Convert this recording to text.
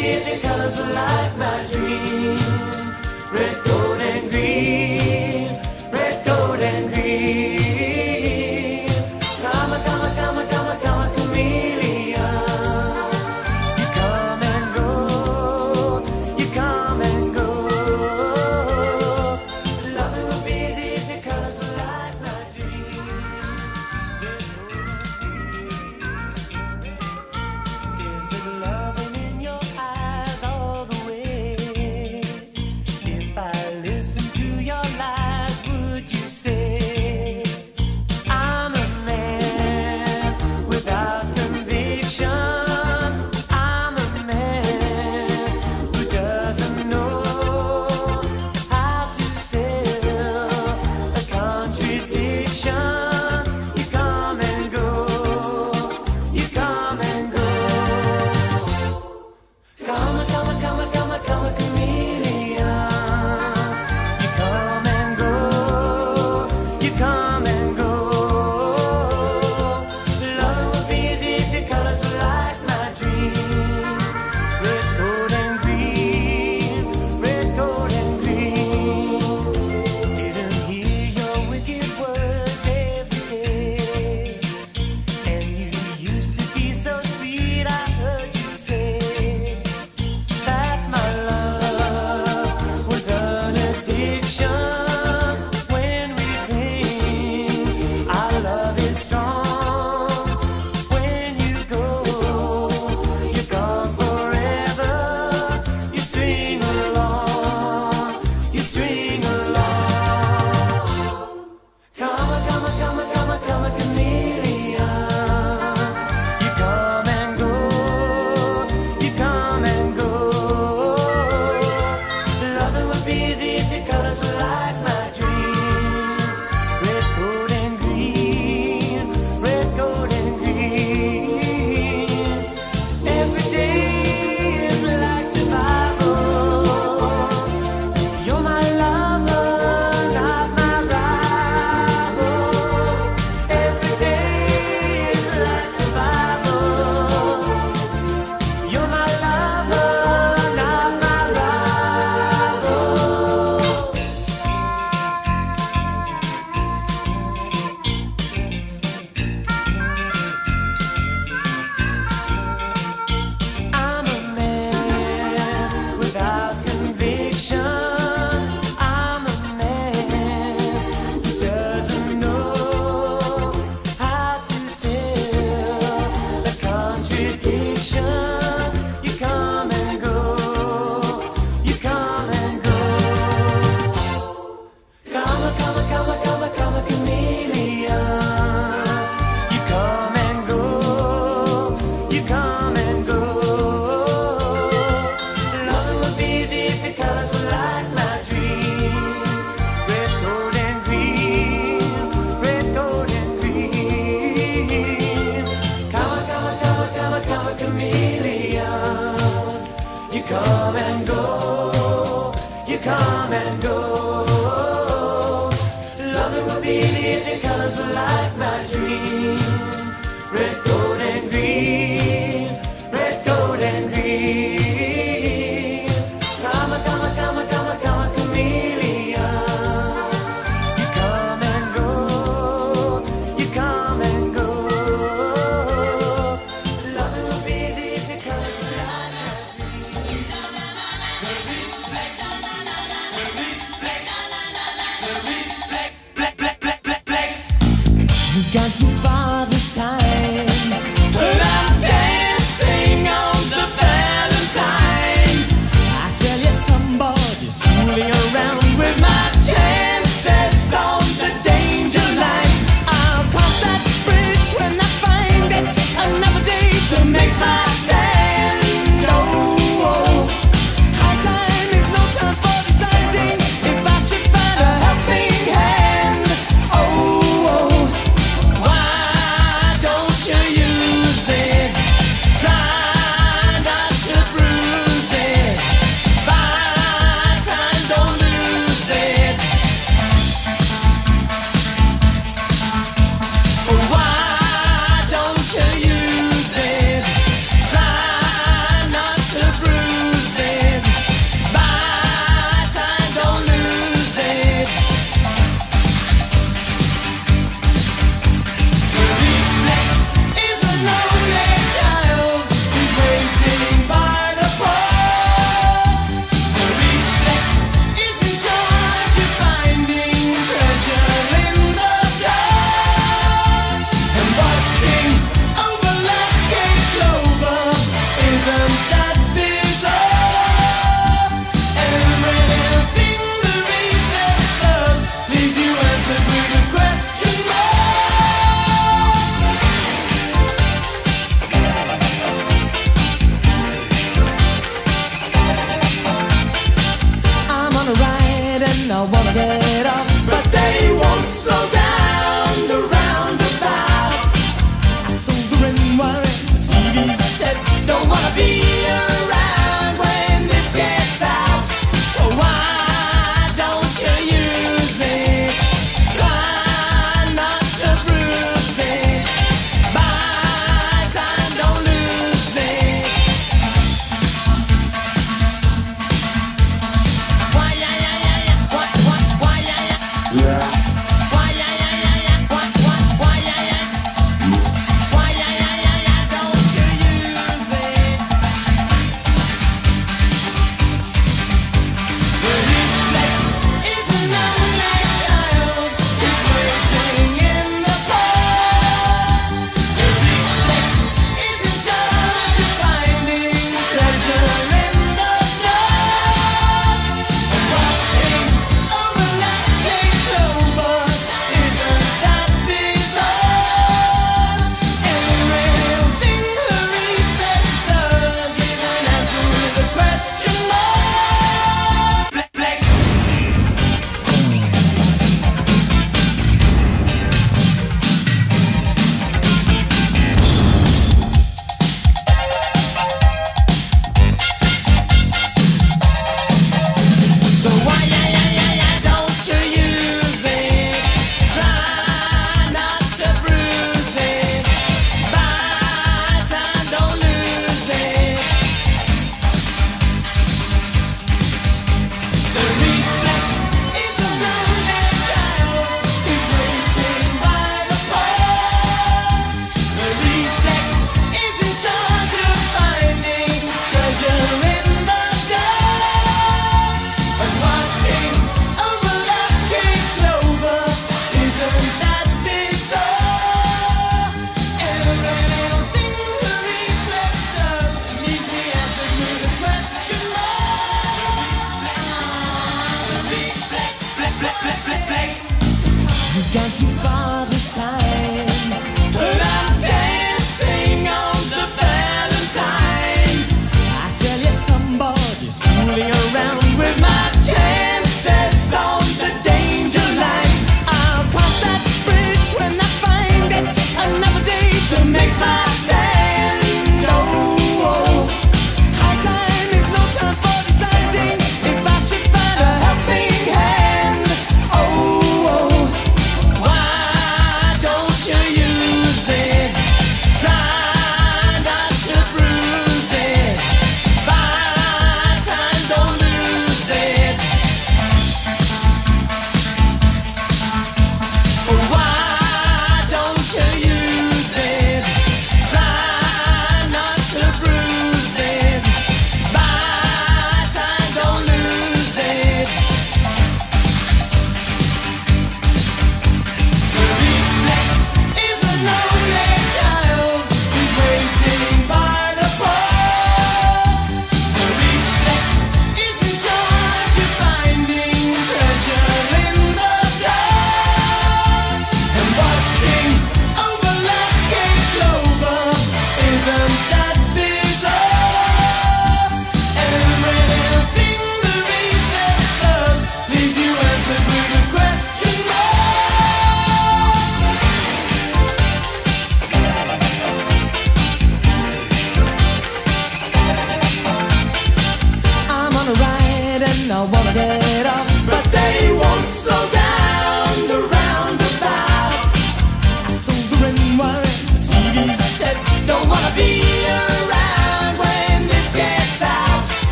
see the the colors of light, my dream.